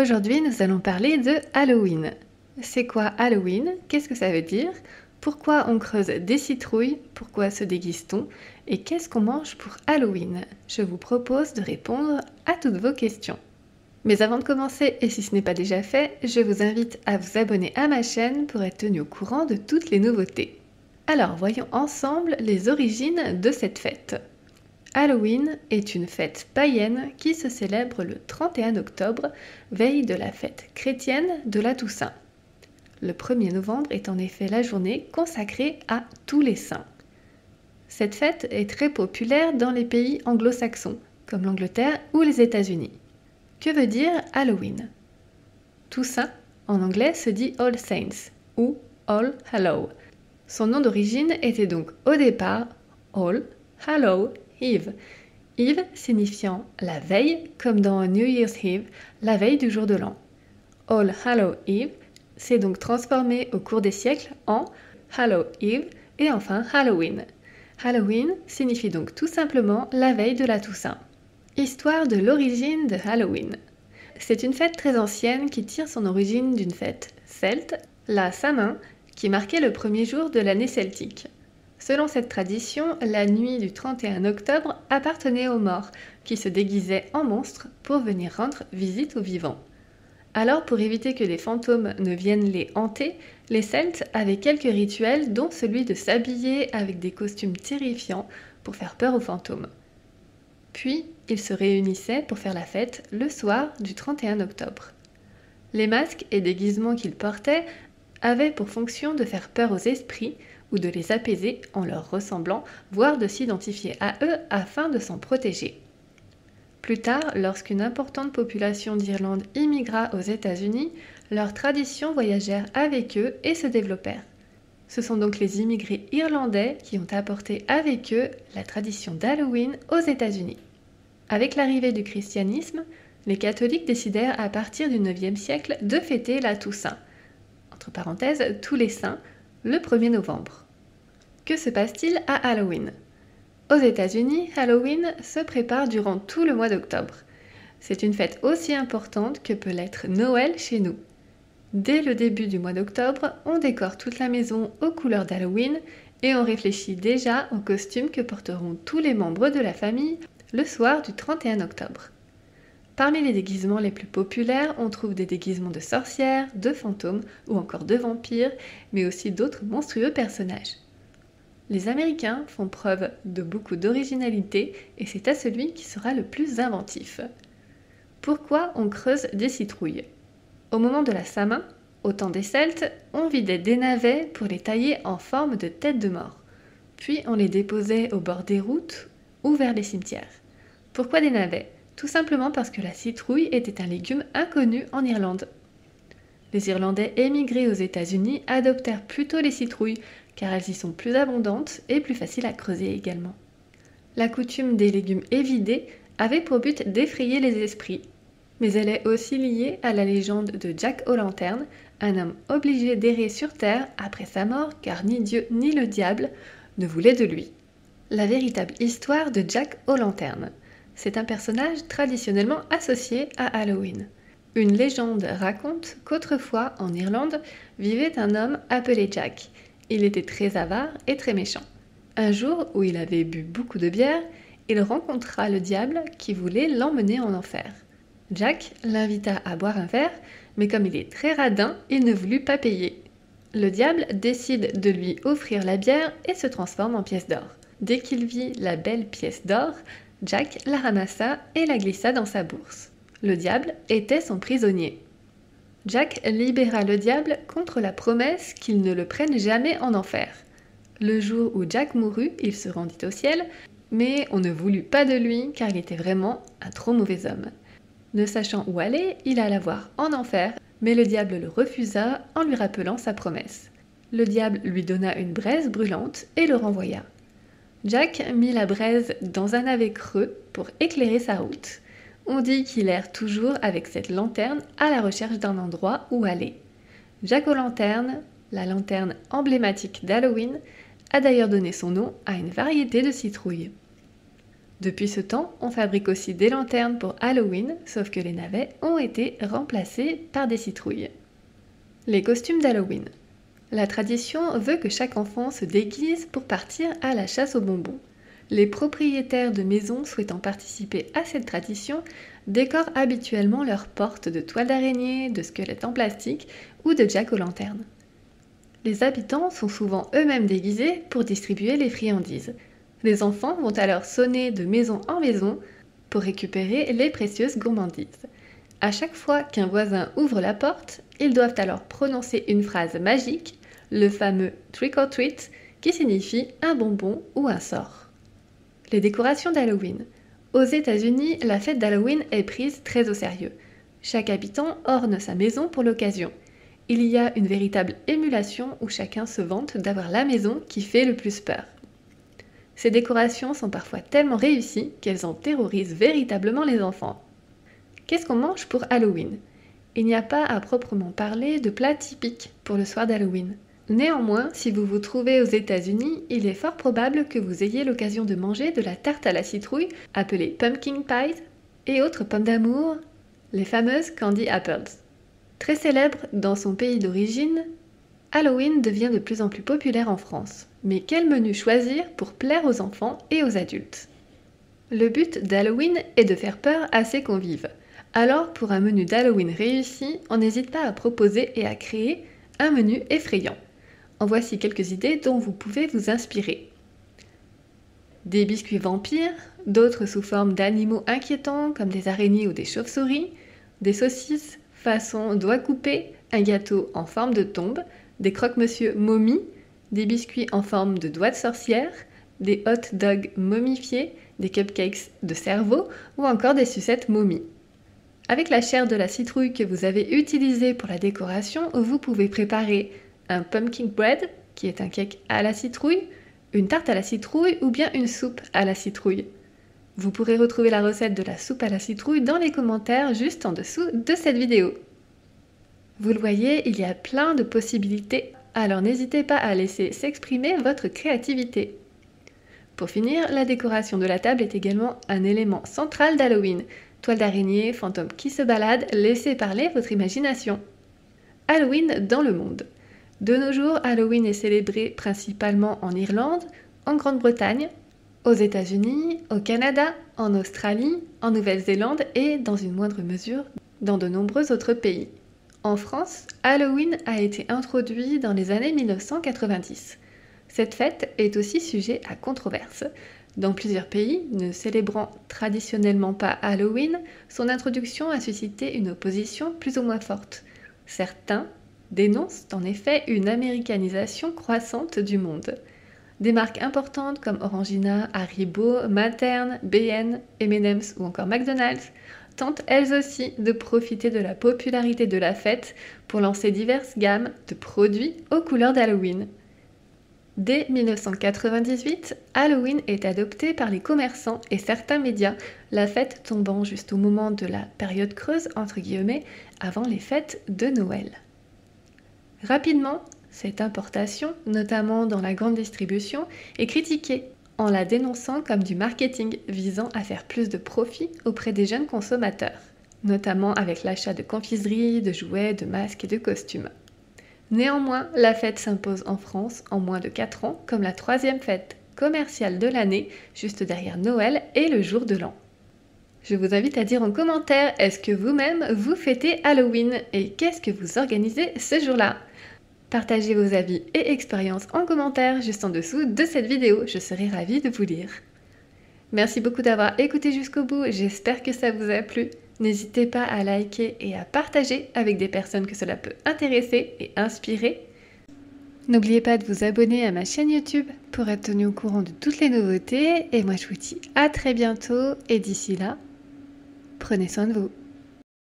Aujourd'hui, nous allons parler de Halloween. C'est quoi Halloween? Qu'est-ce que ça veut dire? Pourquoi on creuse des citrouilles? Pourquoi se déguise-t-on? Et qu'est-ce qu'on mange pour Halloween? Je vous propose de répondre à toutes vos questions. Mais avant de commencer, et si ce n'est pas déjà fait, je vous invite à vous abonner à ma chaîne pour être tenu au courant de toutes les nouveautés. Alors voyons ensemble les origines de cette fête. Halloween est une fête païenne qui se célèbre le 31 octobre, veille de la fête chrétienne de la Toussaint. Le 1er novembre est en effet la journée consacrée à tous les saints. Cette fête est très populaire dans les pays anglo-saxons, comme l'Angleterre ou les États-Unis. Que veut dire Halloween? Toussaint, en anglais, se dit All Saints ou All Hallow. Son nom d'origine était donc au départ All Hallow Eve. Eve signifiant la veille, comme dans New Year's Eve, la veille du jour de l'an. All Hallow Eve s'est donc transformé au cours des siècles en Hallow Eve et enfin Halloween. Halloween signifie donc tout simplement la veille de la Toussaint. Histoire de l'origine de Halloween. C'est une fête très ancienne qui tire son origine d'une fête celte, la Samin, qui marquait le premier jour de l'année celtique. Selon cette tradition, la nuit du 31 octobre appartenait aux morts, qui se déguisaient en monstres pour venir rendre visite aux vivants. Alors, pour éviter que les fantômes ne viennent les hanter, les Celtes avaient quelques rituels, dont celui de s'habiller avec des costumes terrifiants pour faire peur aux fantômes. Puis, ils se réunissaient pour faire la fête le soir du 31 octobre. Les masques et déguisements qu'ils portaient avaient pour fonction de faire peur aux esprits ou de les apaiser en leur ressemblant, voire de s'identifier à eux afin de s'en protéger. Plus tard, lorsqu'une importante population d'Irlande immigra aux États-Unis, leurs traditions voyagèrent avec eux et se développèrent. Ce sont donc les immigrés irlandais qui ont apporté avec eux la tradition d'Halloween aux États-Unis. Avec l'arrivée du christianisme, les catholiques décidèrent à partir du IXe siècle de fêter la Toussaint, entre parenthèses tous les saints, le 1er novembre. Que se passe-t-il à Halloween? Aux États-Unis, Halloween se prépare durant tout le mois d'octobre. C'est une fête aussi importante que peut l'être Noël chez nous. Dès le début du mois d'octobre, on décore toute la maison aux couleurs d'Halloween et on réfléchit déjà aux costumes que porteront tous les membres de la famille le soir du 31 octobre. Parmi les déguisements les plus populaires, on trouve des déguisements de sorcières, de fantômes ou encore de vampires, mais aussi d'autres monstrueux personnages. Les Américains font preuve de beaucoup d'originalité et c'est à celui qui sera le plus inventif. Pourquoi on creuse des citrouilles? Au moment de la Samin, au temps des Celtes, on vidait des navets pour les tailler en forme de tête de mort. Puis on les déposait au bord des routes ou vers les cimetières. Pourquoi des navets? Tout simplement parce que la citrouille était un légume inconnu en Irlande. Les Irlandais émigrés aux États-Unis adoptèrent plutôt les citrouilles car elles y sont plus abondantes et plus faciles à creuser également. La coutume des légumes évidés avait pour but d'effrayer les esprits, mais elle est aussi liée à la légende de Jack O'Lantern, un homme obligé d'errer sur Terre après sa mort car ni Dieu ni le diable ne voulaient de lui. La véritable histoire de Jack O'Lantern. C'est un personnage traditionnellement associé à Halloween. Une légende raconte qu'autrefois, en Irlande, vivait un homme appelé Jack. Il était très avare et très méchant. Un jour où il avait bu beaucoup de bière, il rencontra le diable qui voulait l'emmener en enfer. Jack l'invita à boire un verre, mais comme il est très radin, il ne voulut pas payer. Le diable décide de lui offrir la bière et se transforme en pièce d'or. Dès qu'il vit la belle pièce d'or, Jack la ramassa et la glissa dans sa bourse. Le diable était son prisonnier. Jack libéra le diable contre la promesse qu'il ne le prenne jamais en enfer. Le jour où Jack mourut, il se rendit au ciel, mais on ne voulut pas de lui car il était vraiment un trop mauvais homme. Ne sachant où aller, il alla voir en enfer, mais le diable le refusa en lui rappelant sa promesse. Le diable lui donna une braise brûlante et le renvoya. Jack mit la braise dans un navet creux pour éclairer sa route. On dit qu'il erre toujours avec cette lanterne à la recherche d'un endroit où aller. Jack aux lanternes, la lanterne emblématique d'Halloween, a d'ailleurs donné son nom à une variété de citrouilles. Depuis ce temps, on fabrique aussi des lanternes pour Halloween, sauf que les navets ont été remplacés par des citrouilles. Les costumes d'Halloween. La tradition veut que chaque enfant se déguise pour partir à la chasse aux bonbons. Les propriétaires de maisons souhaitant participer à cette tradition décorent habituellement leurs portes de toiles d'araignée, de squelettes en plastique ou de jack-o'-lanterne. Les habitants sont souvent eux-mêmes déguisés pour distribuer les friandises. Les enfants vont alors sonner de maison en maison pour récupérer les précieuses gourmandises. À chaque fois qu'un voisin ouvre la porte, ils doivent alors prononcer une phrase magique, le fameux trick or treat, qui signifie un bonbon ou un sort. Les décorations d'Halloween. Aux États-Unis, la fête d'Halloween est prise très au sérieux. Chaque habitant orne sa maison pour l'occasion. Il y a une véritable émulation où chacun se vante d'avoir la maison qui fait le plus peur. Ces décorations sont parfois tellement réussies qu'elles en terrorisent véritablement les enfants. Qu'est-ce qu'on mange pour Halloween? Il n'y a pas à proprement parler de plat typique pour le soir d'Halloween. Néanmoins, si vous vous trouvez aux États-Unis, il est fort probable que vous ayez l'occasion de manger de la tarte à la citrouille, appelée pumpkin pie, et autres pommes d'amour, les fameuses candy apples. Très célèbre dans son pays d'origine, Halloween devient de plus en plus populaire en France. Mais quel menu choisir pour plaire aux enfants et aux adultes? Le but d'Halloween est de faire peur à ses convives. Alors, pour un menu d'Halloween réussi, on n'hésite pas à proposer et à créer un menu effrayant. En voici quelques idées dont vous pouvez vous inspirer. Des biscuits vampires, d'autres sous forme d'animaux inquiétants comme des araignées ou des chauves-souris, des saucisses façon doigt coupé, un gâteau en forme de tombe, des croque-monsieur momies, des biscuits en forme de doigts de sorcière, des hot dogs momifiés, des cupcakes de cerveau ou encore des sucettes momies. Avec la chair de la citrouille que vous avez utilisée pour la décoration, vous pouvez préparer un pumpkin bread, qui est un cake à la citrouille, une tarte à la citrouille ou bien une soupe à la citrouille. Vous pourrez retrouver la recette de la soupe à la citrouille dans les commentaires juste en dessous de cette vidéo. Vous le voyez, il y a plein de possibilités, alors n'hésitez pas à laisser s'exprimer votre créativité. Pour finir, la décoration de la table est également un élément central d'Halloween. Toile d'araignée, fantôme qui se balade, laissez parler votre imagination. Halloween dans le monde. De nos jours, Halloween est célébré principalement en Irlande, en Grande-Bretagne, aux États-Unis, au Canada, en Australie, en Nouvelle-Zélande et, dans une moindre mesure, dans de nombreux autres pays. En France, Halloween a été introduit dans les années 1990. Cette fête est aussi sujet à controverse. Dans plusieurs pays, ne célébrant traditionnellement pas Halloween, son introduction a suscité une opposition plus ou moins forte. Certains dénoncent en effet une américanisation croissante du monde. Des marques importantes comme Orangina, Haribo, Materne, BN, M&M's ou encore McDonald's tentent elles aussi de profiter de la popularité de la fête pour lancer diverses gammes de produits aux couleurs d'Halloween. Dès 1998, Halloween est adopté par les commerçants et certains médias, la fête tombant juste au moment de la période creuse, entre guillemets, avant les fêtes de Noël. Rapidement, cette importation, notamment dans la grande distribution, est critiquée en la dénonçant comme du marketing visant à faire plus de profit auprès des jeunes consommateurs, notamment avec l'achat de confiseries, de jouets, de masques et de costumes. Néanmoins, la fête s'impose en France en moins de 4 ans comme la troisième fête commerciale de l'année, juste derrière Noël et le jour de l'an. Je vous invite à dire en commentaire, est-ce que vous-même vous fêtez Halloween et qu'est-ce que vous organisez ce jour-là? Partagez vos avis et expériences en commentaire juste en dessous de cette vidéo, je serai ravie de vous lire. Merci beaucoup d'avoir écouté jusqu'au bout, j'espère que ça vous a plu. N'hésitez pas à liker et à partager avec des personnes que cela peut intéresser et inspirer. N'oubliez pas de vous abonner à ma chaîne YouTube pour être tenu au courant de toutes les nouveautés. Et moi je vous dis à très bientôt et d'ici là, prenez soin de vous.